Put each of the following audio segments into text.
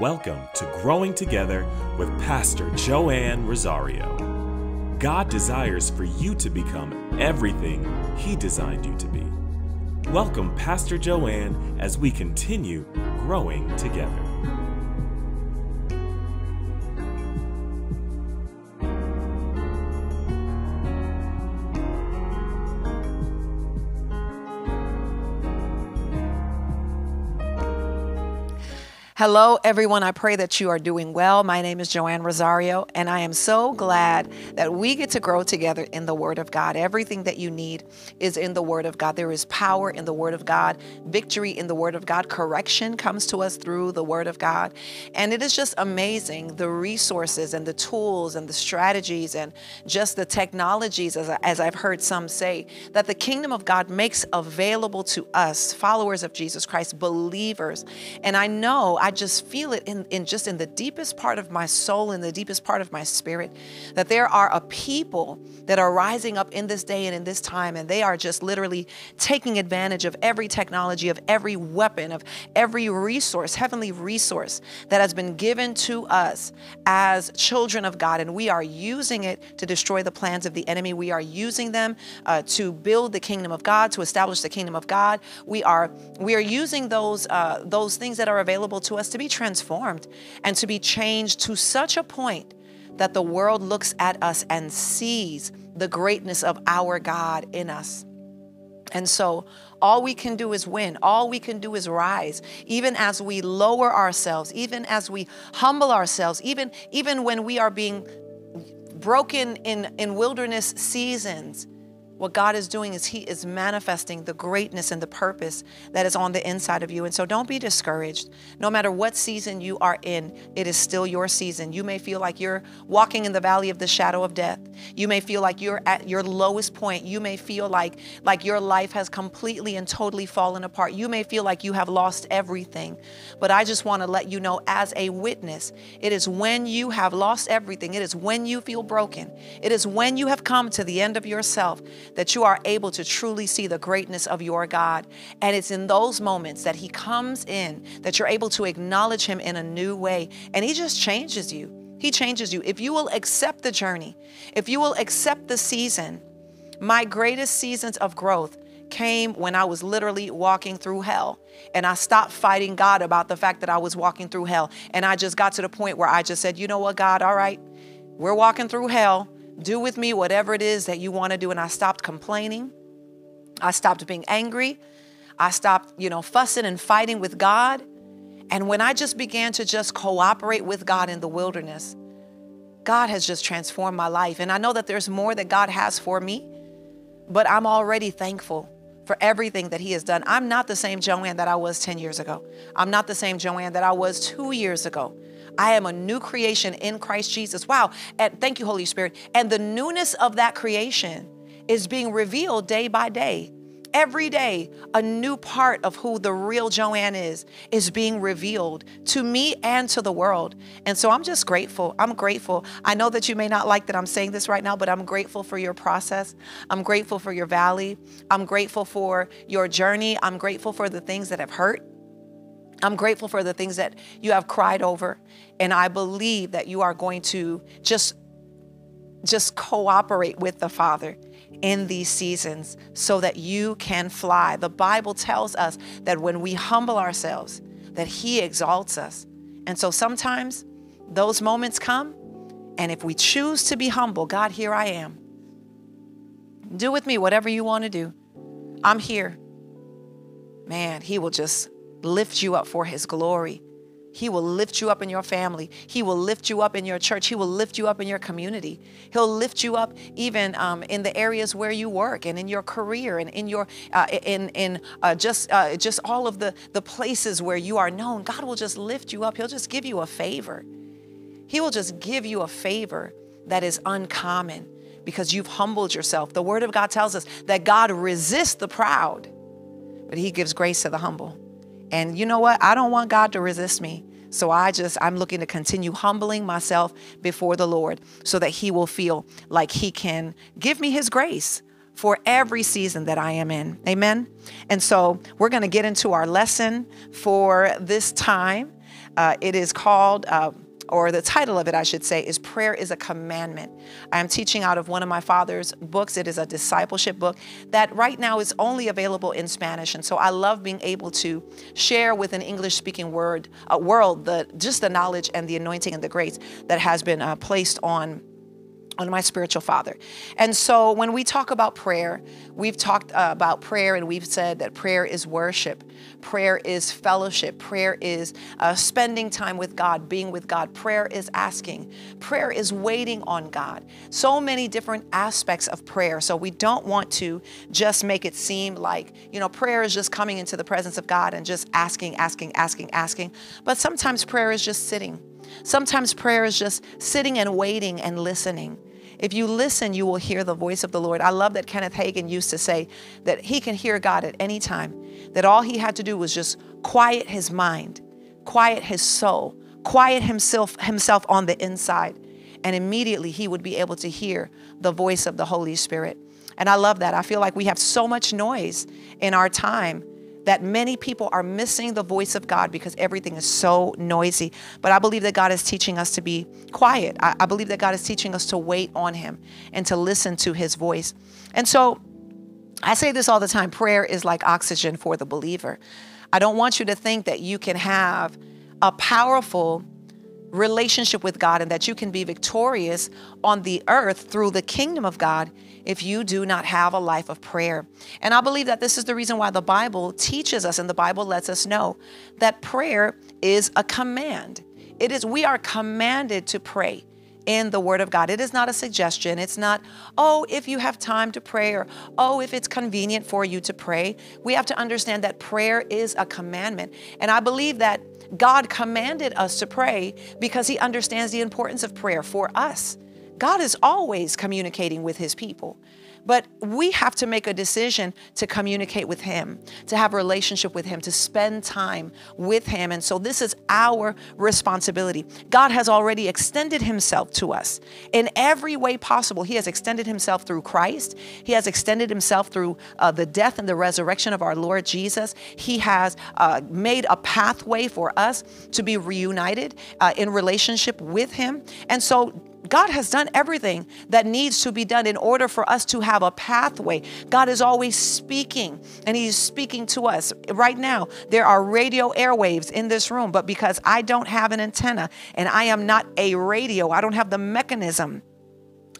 Welcome to Growing Together with Pastor Joann Rosario. God desires for you to become everything He designed you to be. Welcome, Pastor Joann, as we continue growing together. Hello, everyone. I pray that you are doing well. My name is Joann Rosario, and I am so glad that we get to grow together in the Word of God. Everything that you need is in the Word of God. There is power in the Word of God, victory in the Word of God, correction comes to us through the Word of God. And it is just amazing the resources and the tools and the strategies and just the technologies, as, I, as I've heard some say, that the kingdom of God makes available to us, followers of Jesus Christ, believers. And I know I just feel it in, in just in the deepest part of my soul, in the deepest part of my spirit, that there are a people that are rising up in this day and in this time, and they are just literally taking advantage of every technology, of every weapon, of every resource, heavenly resource that has been given to us as children of God. And we are using it to destroy the plans of the enemy. We are using them uh, to build the kingdom of God, to establish the kingdom of God. We are we are using those uh, those things that are available to us to be transformed and to be changed to such a point that the world looks at us and sees the greatness of our God in us. And so, all we can do is win. All we can do is rise. Even as we lower ourselves, even as we humble ourselves, even, even when we are being broken in, in wilderness seasons, what God is doing is He is manifesting the greatness and the purpose that is on the inside of you. And so don't be discouraged. No matter what season you are in, it is still your season. You may feel like you're walking in the valley of the shadow of death. You may feel like you're at your lowest point. You may feel like, like your life has completely and totally fallen apart. You may feel like you have lost everything. But I just want to let you know, as a witness, it is when you have lost everything, it is when you feel broken, it is when you have come to the end of yourself that you are able to truly see the greatness of your God. And it's in those moments that He comes in that you're able to acknowledge Him in a new way. And He just changes you. He changes you. If you will accept the journey, if you will accept the season, my greatest seasons of growth came when I was literally walking through hell. And I stopped fighting God about the fact that I was walking through hell. And I just got to the point where I just said, you know what, God, all right, we're walking through hell. Do with me whatever it is that you want to do. And I stopped complaining. I stopped being angry. I stopped, you know, fussing and fighting with God. And when I just began to just cooperate with God in the wilderness, God has just transformed my life. And I know that there's more that God has for me, but I'm already thankful for everything that He has done. I'm not the same Joann that I was 10 years ago. I'm not the same Joann that I was two years ago. I am a new creation in Christ Jesus. Wow. And thank you, Holy Spirit. And the newness of that creation is being revealed day by day. Every day, a new part of who the real Joann is is being revealed to me and to the world. And so I'm just grateful. I'm grateful. I know that you may not like that I'm saying this right now, but I'm grateful for your process. I'm grateful for your valley. I'm grateful for your journey. I'm grateful for the things that have hurt. I'm grateful for the things that you have cried over. And I believe that you are going to just just cooperate with the Father in these seasons so that you can fly. The Bible tells us that when we humble ourselves, that he exalts us. And so sometimes those moments come, and if we choose to be humble, God, here I am. Do with me whatever you want to do. I'm here. Man, he will just lift you up for his glory. He will lift you up in your family. He will lift you up in your church. He will lift you up in your community. He'll lift you up even um, in the areas where you work and in your career and in your uh, in in uh, just uh, just all of the the places where you are known. God will just lift you up. He'll just give you a favor. He will just give you a favor that is uncommon because you've humbled yourself. The Word of God tells us that God resists the proud, but He gives grace to the humble. And you know what? I don't want God to resist me. So I just, I'm looking to continue humbling myself before the Lord so that He will feel like He can give me His grace for every season that I am in. Amen. And so we're going to get into our lesson for this time. Uh, it is called. Uh, or the title of it, I should say, is Prayer is a Commandment. I am teaching out of one of my father's books. It is a discipleship book that right now is only available in Spanish. And so I love being able to share with an English speaking word, uh, world the, just the knowledge and the anointing and the grace that has been uh, placed on on my spiritual father. And so when we talk about prayer, we've talked uh, about prayer and we've said that prayer is worship, prayer is fellowship, prayer is uh, spending time with God, being with God, prayer is asking, prayer is waiting on God. So many different aspects of prayer. So we don't want to just make it seem like, you know, prayer is just coming into the presence of God and just asking, asking, asking, asking. But sometimes prayer is just sitting Sometimes prayer is just sitting and waiting and listening. If you listen, you will hear the voice of the Lord. I love that Kenneth Hagin used to say that he can hear God at any time, that all he had to do was just quiet his mind, quiet his soul, quiet himself, himself on the inside, and immediately he would be able to hear the voice of the Holy Spirit. And I love that. I feel like we have so much noise in our time that many people are missing the voice of God because everything is so noisy. But I believe that God is teaching us to be quiet. I, I, believe that God is teaching us to wait on Him and to listen to His voice. And so I say this all the time prayer is like oxygen for the believer. I don't want you to think that you can have a powerful relationship with God and that you can be victorious on the earth through the kingdom of God if you do not have a life of prayer. And I believe that this is the reason why the Bible teaches us and the Bible lets us know that prayer is a command. It is we are commanded to pray in the Word of God. It is not a suggestion. It's not, oh, if you have time to pray or oh, if it's convenient for you to pray. We have to understand that prayer is a commandment. And I believe that God commanded us to pray because He understands the importance of prayer for us. God is always communicating with his people. But we have to make a decision to communicate with Him, to have a relationship with Him, to spend time with Him. And so this is our responsibility. God has already extended Himself to us in every way possible. He has extended Himself through Christ, He has extended Himself through uh, the death and the resurrection of our Lord Jesus. He has uh, made a pathway for us to be reunited uh, in relationship with Him. And so God has done everything that needs to be done in order for us to have a pathway. God is always speaking, and He's speaking to us. Right now, there are radio airwaves in this room, but because I don't have an antenna and I am not a radio, I don't have the mechanism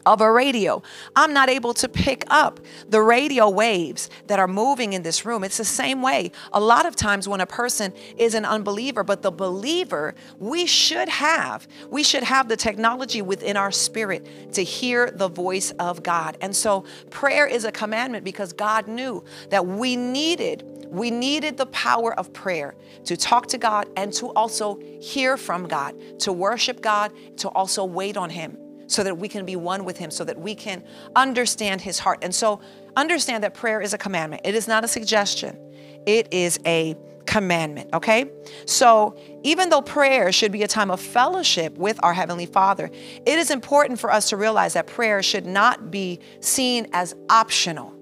of a radio. I'm not able to pick up the radio waves that are moving in this room. It's the same way. A lot of times when a person is an unbeliever, but the believer, we should have, we should have the technology within our spirit to hear the voice of God. And so prayer is a commandment because God knew that we needed we needed the power of prayer to talk to God and to also hear from God, to worship God, to also wait on Him so that we can be one with Him, so that we can understand His heart. And so understand that prayer is a commandment, it is not a suggestion, it is a commandment, okay? So, even though prayer should be a time of fellowship with our Heavenly Father, it is important for us to realize that prayer should not be seen as optional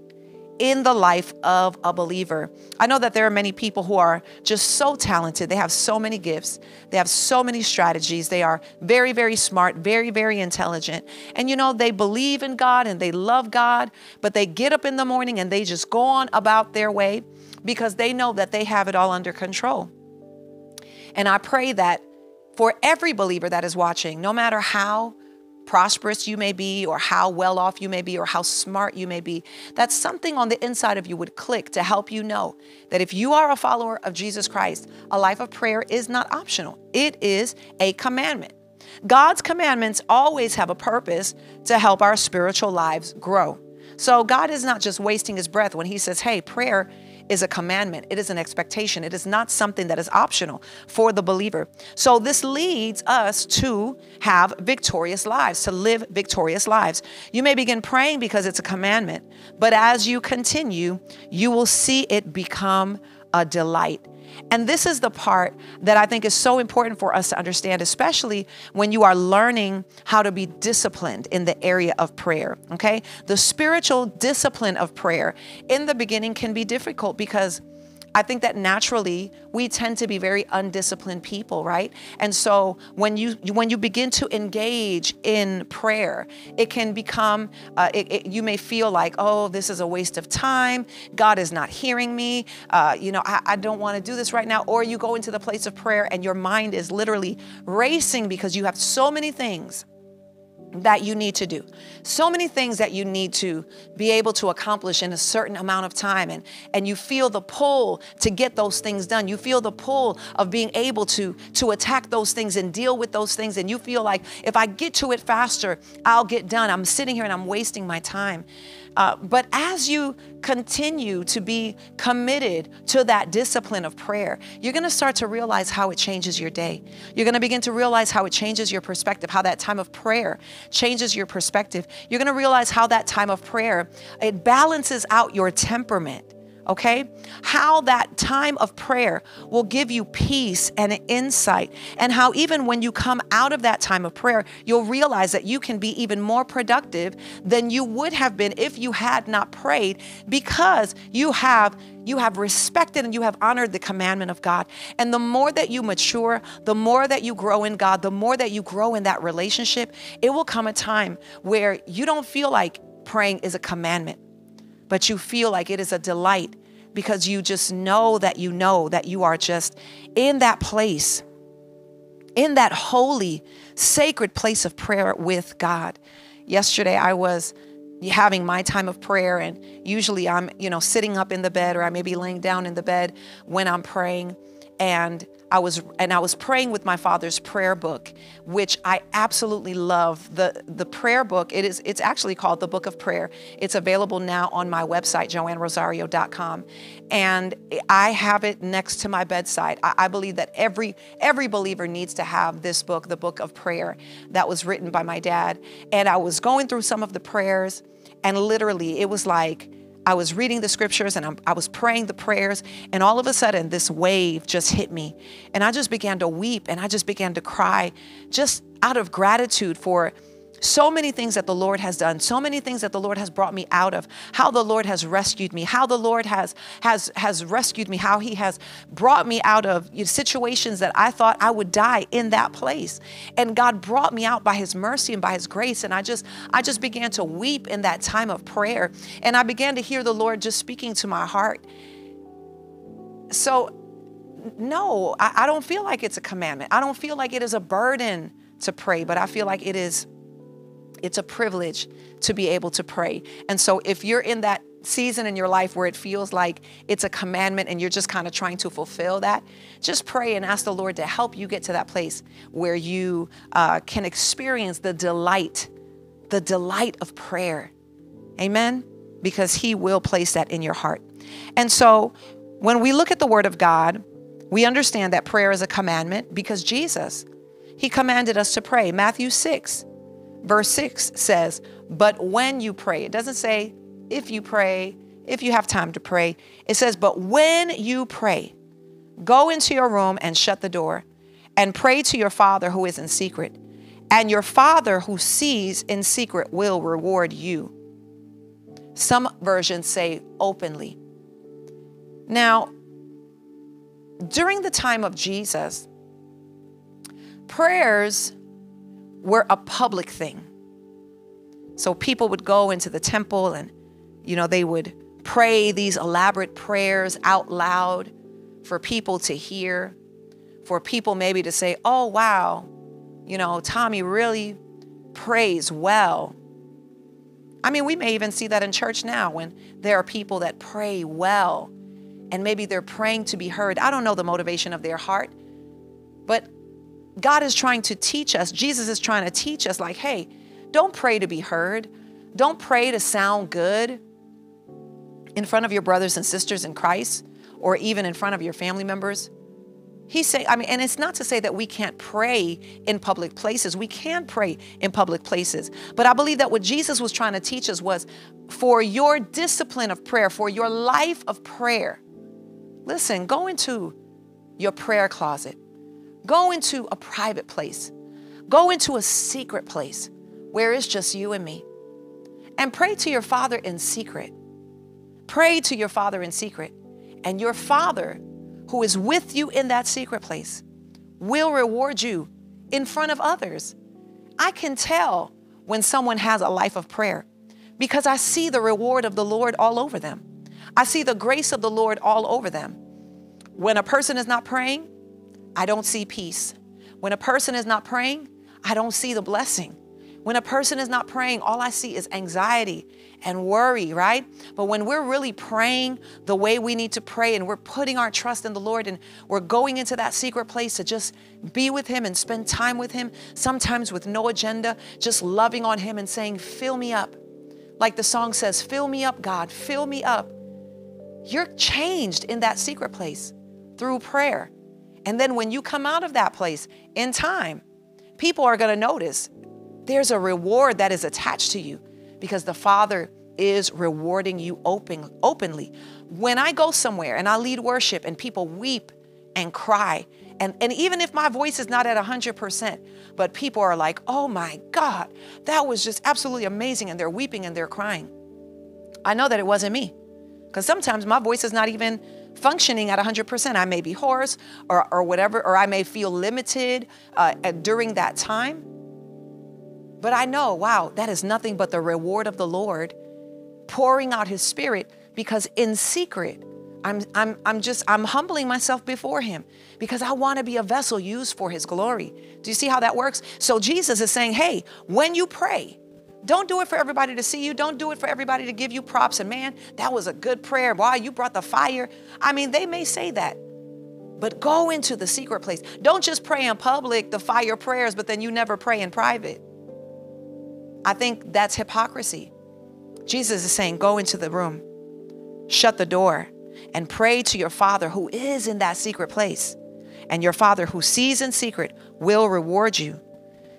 in the life of a believer. I know that there are many people who are just so talented. They have so many gifts, they have so many strategies. They are very, very smart, very, very intelligent. And you know, they believe in God and they love God, but they get up in the morning and they just go on about their way because they know that they have it all under control. And I pray that for every believer that is watching, no matter how prosperous you may be, or how well off you may be, or how smart you may be, that something on the inside of you would click to help you know that if you are a follower of Jesus Christ, a life of prayer is not optional, it is a commandment. God's commandments always have a purpose to help our spiritual lives grow. So God is not just wasting his breath when he says, hey, prayer is a commandment, it is an expectation, it is not something that is optional for the believer. So, this leads us to have victorious lives, to live victorious lives. You may begin praying because it's a commandment, but as you continue, you will see it become a delight. And this is the part that I think is so important for us to understand, especially when you are learning how to be disciplined in the area of prayer. Okay. The spiritual discipline of prayer in the beginning can be difficult because I think that naturally we tend to be very undisciplined people, right? And so when you when you begin to engage in prayer, it can become uh, it, it, you may feel like, oh, this is a waste of time. God is not hearing me. Uh, you know, I, I don't want to do this right now. Or you go into the place of prayer and your mind is literally racing because you have so many things that you need to do. So many things that you need to be able to accomplish in a certain amount of time. And, and you feel the pull to get those things done. You feel the pull of being able to, to attack those things and deal with those things. And you feel like if I get to it faster, I'll get done. I'm sitting here and I'm wasting my time. Uh, but as you continue to be committed to that discipline of prayer, you're going to start to realize how it changes your day. You're going to begin to realize how it changes your perspective, how that time of prayer changes your perspective. You're going to realize how that time of prayer it balances out your temperament okay? How that time of prayer will give you peace and insight, and how even when you come out of that time of prayer, you'll realize that you can be even more productive than you would have been if you had not prayed because you have you have respected and you have honored the commandment of God. And the more that you mature, the more that you grow in God, the more that you grow in that relationship, it will come a time where you don't feel like praying is a commandment but you feel like it is a delight because you just know that you know that you are just in that place, in that holy, sacred place of prayer with God. Yesterday, I was having my time of prayer and usually I'm, you know, sitting up in the bed or I may be laying down in the bed when I'm praying and I was and I was praying with my father's prayer book, which I absolutely love. The the prayer book, it is it's actually called the Book of Prayer. It's available now on my website, joannrosario.com. And I have it next to my bedside. I, I believe that every every believer needs to have this book, the Book of Prayer, that was written by my dad. And I was going through some of the prayers, and literally it was like I was reading the scriptures and I'm, i was praying the prayers, and all of a sudden, this wave just hit me. And I just began to weep and I just began to cry just out of gratitude for so many things that the Lord has done, so many things that the Lord has brought me out of, how the Lord has rescued me, how the Lord has has has rescued me, how he has brought me out of situations that I thought I would die in that place. And God brought me out by his mercy and by his grace and I just I just began to weep in that time of prayer and I began to hear the Lord just speaking to my heart. So no, I, I don't feel like it's a commandment. I don't feel like it is a burden to pray, but I feel like it is it's a privilege to be able to pray. And so if you're in that season in your life where it feels like it's a commandment and you're just kind of trying to fulfill that, just pray and ask the Lord to help you get to that place where you uh, can experience the delight, the delight of prayer. Amen? Because He will place that in your heart. And so when we look at the Word of God, we understand that prayer is a commandment because Jesus, He commanded us to pray. Matthew 6, Verse 6 says, But when you pray, it doesn't say if you pray, if you have time to pray. It says, But when you pray, go into your room and shut the door and pray to your Father who is in secret. And your Father who sees in secret will reward you. Some versions say openly. Now, during the time of Jesus, prayers were a public thing. So people would go into the temple and, you know, they would pray these elaborate prayers out loud for people to hear, for people maybe to say, oh, wow, you know, Tommy really prays well. I mean, we may even see that in church now when there are people that pray well and maybe they're praying to be heard. I don't know the motivation of their heart, but God is trying to teach us, Jesus is trying to teach us, like, hey, don't pray to be heard. Don't pray to sound good in front of your brothers and sisters in Christ or even in front of your family members. He's saying, I mean, and it's not to say that we can't pray in public places. We can pray in public places. But I believe that what Jesus was trying to teach us was for your discipline of prayer, for your life of prayer, listen, go into your prayer closet. Go into a private place. Go into a secret place where it's just you and me. And pray to your Father in secret. Pray to your Father in secret. And your Father, who is with you in that secret place, will reward you in front of others. I can tell when someone has a life of prayer because I see the reward of the Lord all over them. I see the grace of the Lord all over them. When a person is not praying, I don't see peace. When a person is not praying, I don't see the blessing. When a person is not praying, all I see is anxiety and worry, right? But when we're really praying the way we need to pray and we're putting our trust in the Lord and we're going into that secret place to just be with Him and spend time with Him, sometimes with no agenda, just loving on Him and saying, Fill me up. Like the song says, Fill me up, God, fill me up. You're changed in that secret place through prayer. And then when you come out of that place in time, people are going to notice there's a reward that is attached to you because the Father is rewarding you open, openly. When I go somewhere and I lead worship and people weep and cry, and, and even if my voice is not at 100%, but people are like, oh my God, that was just absolutely amazing, and they're weeping and they're crying, I know that it wasn't me. Because sometimes my voice is not even functioning at 100%. I may be hoarse or, or whatever, or I may feel limited uh, during that time. But I know, wow, that is nothing but the reward of the Lord pouring out his spirit because in secret, I'm, I'm, I'm just, I'm humbling myself before him because I want to be a vessel used for his glory. Do you see how that works? So Jesus is saying, hey, when you pray, don't do it for everybody to see you. Don't do it for everybody to give you props. And man, that was a good prayer. Wow, you brought the fire. I mean, they may say that, but go into the secret place. Don't just pray in public, the fire prayers, but then you never pray in private. I think that's hypocrisy. Jesus is saying, go into the room, shut the door, and pray to your Father who is in that secret place. And your Father who sees in secret will reward you.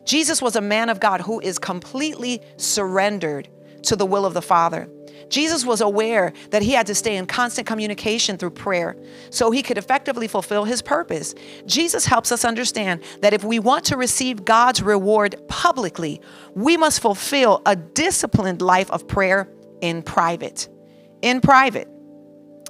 Jesus was a man of God who is completely surrendered to the will of the Father. Jesus was aware that he had to stay in constant communication through prayer so he could effectively fulfill his purpose. Jesus helps us understand that if we want to receive God's reward publicly, we must fulfill a disciplined life of prayer in private. In private.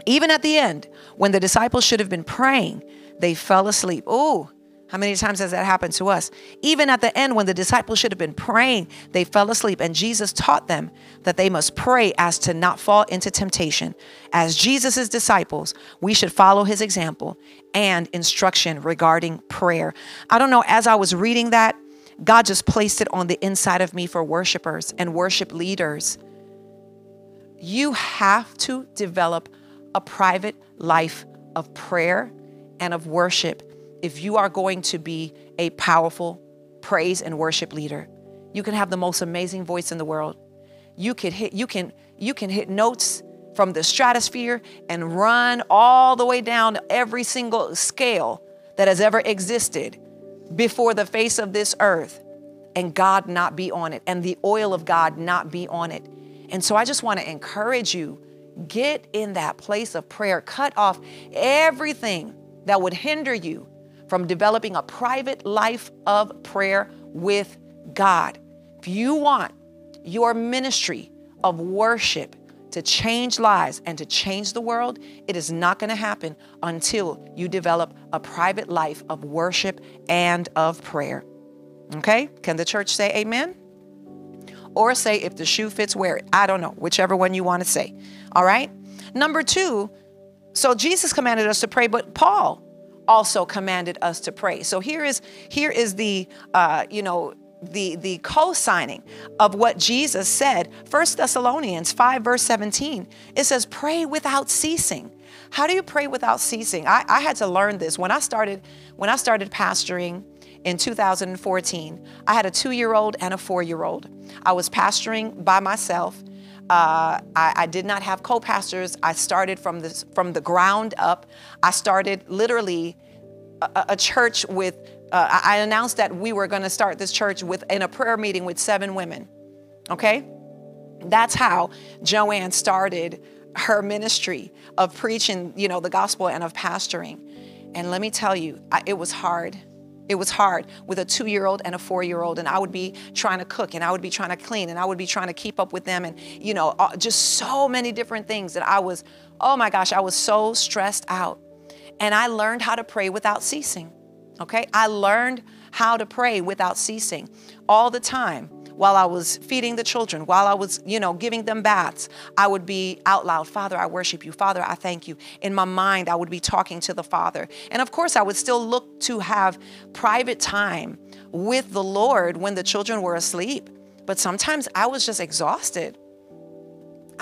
Even at the end, when the disciples should have been praying, they fell asleep. Oh, how many times has that happened to us? Even at the end, when the disciples should have been praying, they fell asleep, and Jesus taught them that they must pray as to not fall into temptation. As Jesus' disciples, we should follow his example and instruction regarding prayer. I don't know, as I was reading that, God just placed it on the inside of me for worshipers and worship leaders. You have to develop a private life of prayer and of worship if you are going to be a powerful praise and worship leader. You can have the most amazing voice in the world. You can hit you can you can hit notes from the stratosphere and run all the way down every single scale that has ever existed before the face of this earth and God not be on it and the oil of God not be on it. And so I just want to encourage you get in that place of prayer, cut off everything that would hinder you from developing a private life of prayer with God. If you want your ministry of worship to change lives and to change the world, it is not going to happen until you develop a private life of worship and of prayer. Okay? Can the church say amen? Or say, if the shoe fits, wear it. I don't know, whichever one you want to say. All right? Number two, so Jesus commanded us to pray, but Paul also commanded us to pray. So here is here is the uh, you know the the co-signing of what Jesus said. First Thessalonians 5 verse 17. It says pray without ceasing. How do you pray without ceasing? I, I had to learn this when I started when I started pastoring in 2014. I had a two-year-old and a four-year-old. I was pastoring by myself. Uh, I, I, did not have co-pastors. I started from the, from the ground up. I started literally a, a church with, uh, I announced that we were going to start this church with in a prayer meeting with seven women. Okay? That's how Joann started her ministry of preaching, you know, the gospel and of pastoring. And let me tell you, I, it was hard. It was hard with a two year old and a four year old, and I would be trying to cook and I would be trying to clean and I would be trying to keep up with them, and you know, uh, just so many different things that I was, oh my gosh, I was so stressed out. And I learned how to pray without ceasing. Okay? I learned how to pray without ceasing all the time while I was feeding the children, while I was, you know, giving them baths, I would be out loud, Father, I worship you. Father, I thank you. In my mind, I would be talking to the Father. And of course, I would still look to have private time with the Lord when the children were asleep. But sometimes I was just exhausted.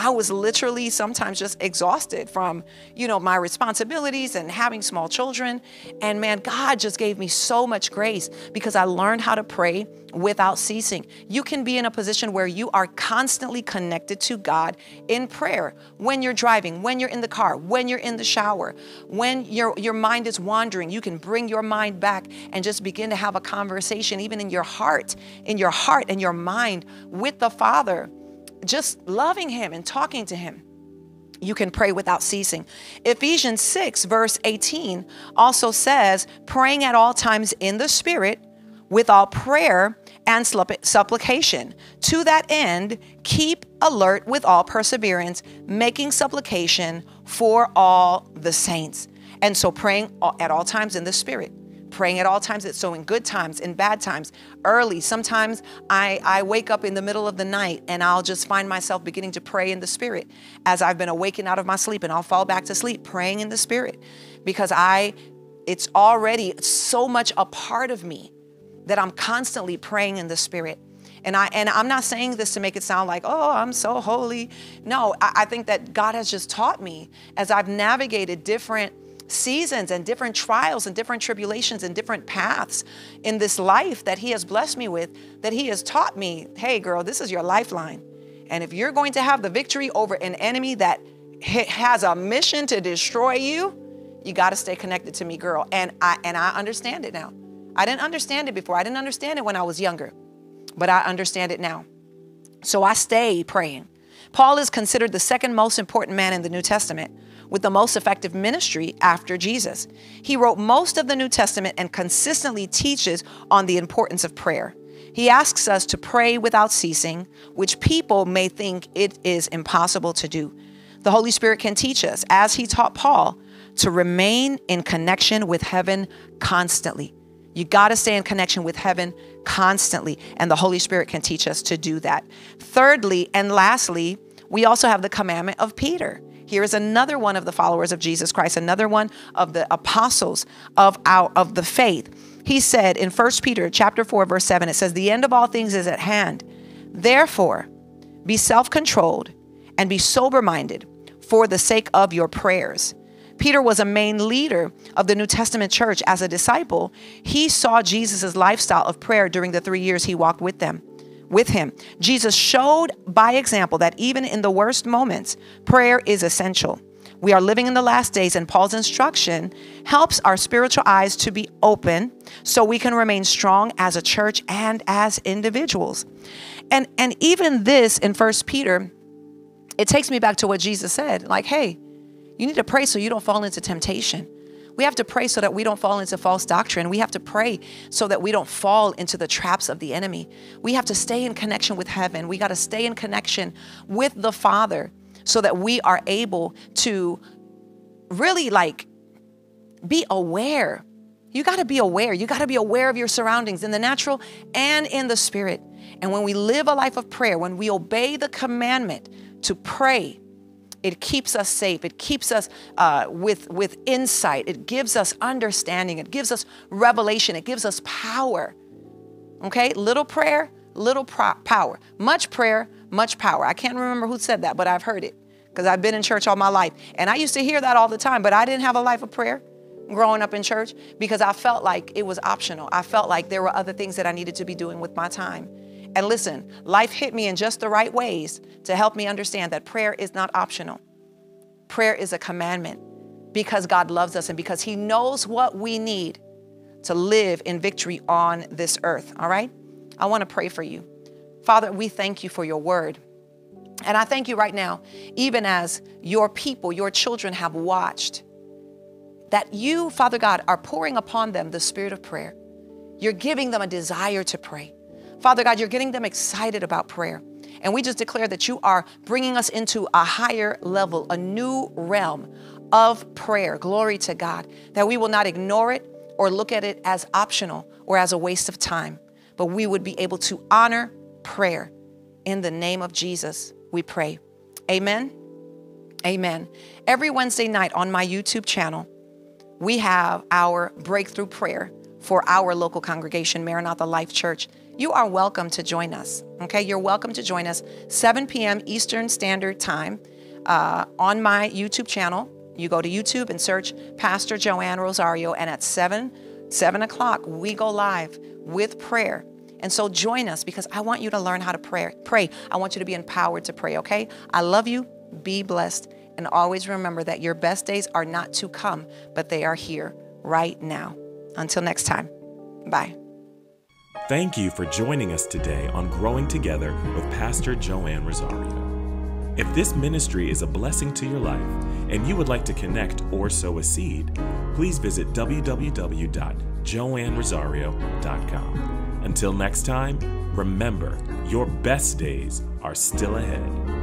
I was literally sometimes just exhausted from, you know, my responsibilities and having small children. And man, God just gave me so much grace because I learned how to pray without ceasing. You can be in a position where you are constantly connected to God in prayer when you're driving, when you're in the car, when you're in the shower, when your your mind is wandering, you can bring your mind back and just begin to have a conversation even in your heart, in your heart and your mind with the Father just loving Him and talking to Him. You can pray without ceasing. Ephesians 6, verse 18 also says, praying at all times in the Spirit with all prayer and supplication. To that end, keep alert with all perseverance, making supplication for all the saints. And so, praying at all times in the Spirit praying at all times. It's So in good times, in bad times, early. Sometimes I, I wake up in the middle of the night and I'll just find myself beginning to pray in the spirit as I've been awakened out of my sleep and I'll fall back to sleep praying in the spirit because I it's already so much a part of me that I'm constantly praying in the spirit. And I and I'm not saying this to make it sound like, oh, I'm so holy. No, I, I think that God has just taught me as I've navigated different seasons and different trials and different tribulations and different paths in this life that He has blessed me with, that He has taught me, hey, girl, this is your lifeline. And if you're going to have the victory over an enemy that has a mission to destroy you, you got to stay connected to me, girl. And I and I understand it now. I didn't understand it before. I didn't understand it when I was younger, but I understand it now. So I stay praying. Paul is considered the second most important man in the New Testament with the most effective ministry after Jesus. He wrote most of the New Testament and consistently teaches on the importance of prayer. He asks us to pray without ceasing, which people may think it is impossible to do. The Holy Spirit can teach us, as he taught Paul, to remain in connection with heaven constantly. You got to stay in connection with heaven constantly, and the Holy Spirit can teach us to do that. Thirdly, and lastly, we also have the commandment of Peter. Here is another one of the followers of Jesus Christ, another one of the apostles of our of the faith. He said in 1 Peter chapter 4 verse 7 it says the end of all things is at hand. Therefore, be self-controlled and be sober-minded for the sake of your prayers. Peter was a main leader of the New Testament church as a disciple. He saw Jesus' lifestyle of prayer during the 3 years he walked with them with him. Jesus showed by example that even in the worst moments, prayer is essential. We are living in the last days, and Paul's instruction helps our spiritual eyes to be open so we can remain strong as a church and as individuals. And, and even this in First Peter, it takes me back to what Jesus said like, hey, you need to pray so you don't fall into temptation. We have to pray so that we don't fall into false doctrine. We have to pray so that we don't fall into the traps of the enemy. We have to stay in connection with heaven. We got to stay in connection with the Father so that we are able to really like be aware. You got to be aware. You got to be aware of your surroundings in the natural and in the spirit. And when we live a life of prayer, when we obey the commandment to pray, it keeps us safe. It keeps us uh, with, with insight. It gives us understanding. It gives us revelation. It gives us power. Okay? Little prayer, little power. Much prayer, much power. I can't remember who said that, but I've heard it because I've been in church all my life. And I used to hear that all the time, but I didn't have a life of prayer growing up in church because I felt like it was optional. I felt like there were other things that I needed to be doing with my time. And listen, life hit me in just the right ways to help me understand that prayer is not optional. Prayer is a commandment because God loves us and because He knows what we need to live in victory on this earth. All right? I want to pray for you. Father, we thank you for your word. And I thank you right now, even as your people, your children have watched, that you, Father God, are pouring upon them the spirit of prayer. You're giving them a desire to pray. Father God, you're getting them excited about prayer. And we just declare that you are bringing us into a higher level, a new realm of prayer. Glory to God. That we will not ignore it or look at it as optional or as a waste of time, but we would be able to honor prayer. In the name of Jesus, we pray. Amen. Amen. Every Wednesday night on my YouTube channel, we have our breakthrough prayer for our local congregation, Maranatha Life Church. You are welcome to join us. Okay, you're welcome to join us 7 p.m. Eastern Standard Time uh, on my YouTube channel. You go to YouTube and search Pastor Joann Rosario, and at 7 7 o'clock we go live with prayer. And so join us because I want you to learn how to pray. Pray. I want you to be empowered to pray. Okay. I love you. Be blessed. And always remember that your best days are not to come, but they are here right now. Until next time, bye. Thank you for joining us today on Growing Together with Pastor Joann Rosario. If this ministry is a blessing to your life and you would like to connect or sow a seed, please visit www.joannrosario.com. Until next time, remember your best days are still ahead.